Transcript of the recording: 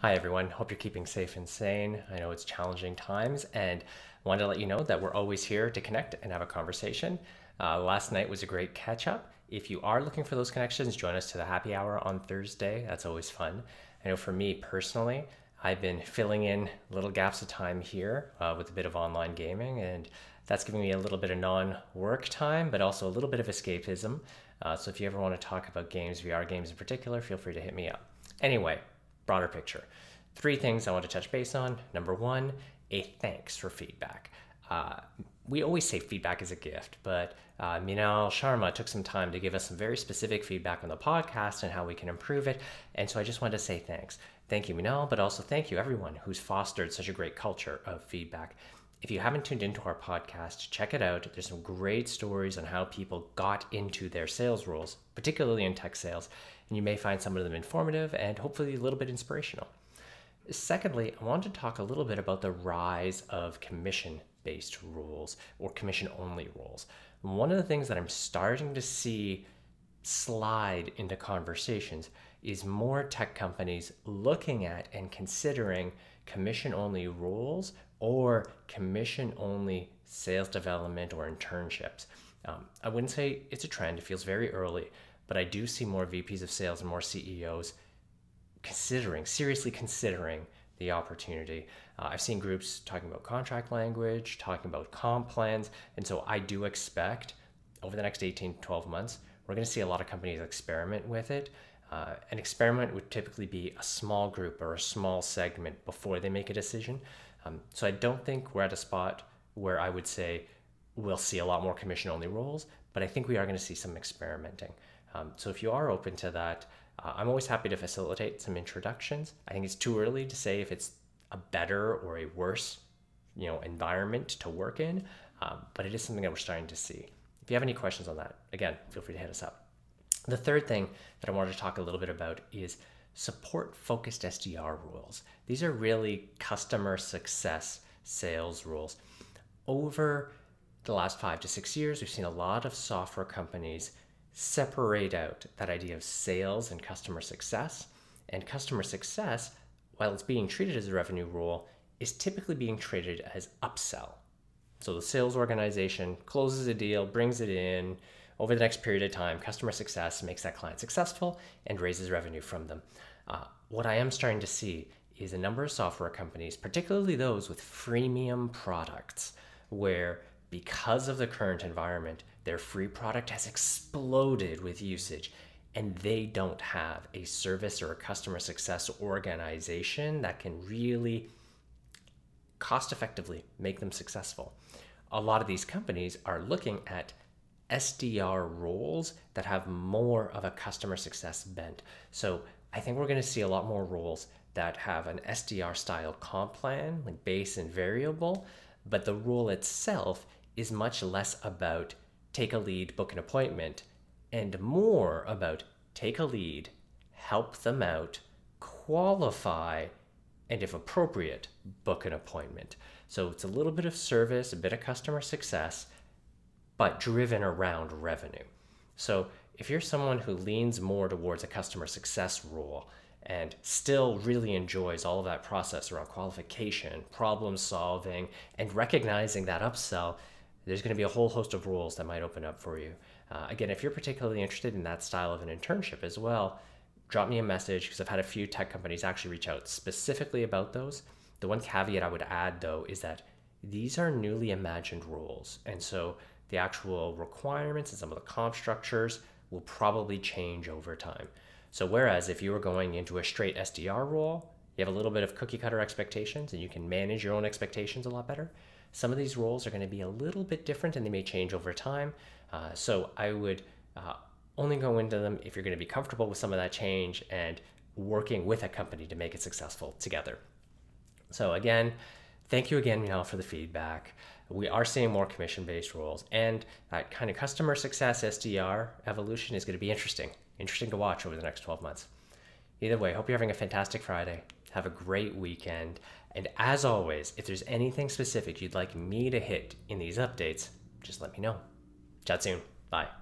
Hi, everyone. Hope you're keeping safe and sane. I know it's challenging times and wanted to let you know that we're always here to connect and have a conversation. Uh, last night was a great catch up. If you are looking for those connections, join us to the happy hour on Thursday. That's always fun. I know for me personally, I've been filling in little gaps of time here uh, with a bit of online gaming, and that's giving me a little bit of non work time, but also a little bit of escapism. Uh, so if you ever want to talk about games, VR games in particular, feel free to hit me up. Anyway, broader picture. Three things I want to touch base on. Number one, a thanks for feedback. Uh, we always say feedback is a gift, but uh, Minal Sharma took some time to give us some very specific feedback on the podcast and how we can improve it. And so I just wanted to say thanks. Thank you, Minal, but also thank you, everyone who's fostered such a great culture of feedback. If you haven't tuned into our podcast, check it out. There's some great stories on how people got into their sales roles, particularly in tech sales, and you may find some of them informative and hopefully a little bit inspirational. Secondly, I want to talk a little bit about the rise of commission based rules or commission only rules. One of the things that I'm starting to see slide into conversations is more tech companies looking at and considering commission only rules or commission only sales development or internships. Um, I wouldn't say it's a trend, it feels very early, but I do see more VPs of sales and more CEOs considering, seriously considering the opportunity. Uh, I've seen groups talking about contract language, talking about comp plans, and so I do expect over the next 18 to 12 months, we're going to see a lot of companies experiment with it. Uh, an experiment would typically be a small group or a small segment before they make a decision. Um, so I don't think we're at a spot where I would say we'll see a lot more commission only roles, but I think we are going to see some experimenting. Um, so if you are open to that, uh, I'm always happy to facilitate some introductions. I think it's too early to say if it's a better or a worse, you know, environment to work in, um, but it is something that we're starting to see. If you have any questions on that, again, feel free to hit us up. The third thing that I wanted to talk a little bit about is support focused SDR rules. These are really customer success sales rules. Over the last five to six years, we've seen a lot of software companies separate out that idea of sales and customer success. And customer success, while it's being treated as a revenue rule, is typically being treated as upsell. So the sales organization closes a deal, brings it in over the next period of time. Customer success makes that client successful and raises revenue from them. Uh, what I am starting to see is a number of software companies, particularly those with freemium products, where because of the current environment, their free product has exploded with usage and they don't have a service or a customer success organization that can really cost effectively make them successful. A lot of these companies are looking at SDR roles that have more of a customer success bent. So I think we're going to see a lot more rules that have an SDR style comp plan, like base and variable, but the rule itself is much less about take a lead, book an appointment, and more about take a lead, help them out, qualify, and if appropriate, book an appointment. So it's a little bit of service, a bit of customer success, but driven around revenue. So if you're someone who leans more towards a customer success role and still really enjoys all of that process around qualification, problem solving, and recognizing that upsell there's going to be a whole host of rules that might open up for you. Uh, again, if you're particularly interested in that style of an internship as well, drop me a message because I've had a few tech companies actually reach out specifically about those. The one caveat I would add though is that these are newly imagined rules. And so the actual requirements and some of the comp structures will probably change over time. So, whereas if you were going into a straight SDR role, you have a little bit of cookie cutter expectations and you can manage your own expectations a lot better. Some of these roles are going to be a little bit different and they may change over time. Uh, so I would uh, only go into them if you're going to be comfortable with some of that change and working with a company to make it successful together. So again, thank you again, Minal, for the feedback. We are seeing more commission-based roles, and that kind of customer success SDR evolution is going to be interesting. Interesting to watch over the next 12 months. Either way, hope you're having a fantastic Friday. Have a great weekend. And as always, if there's anything specific you'd like me to hit in these updates, just let me know. Chat soon. Bye.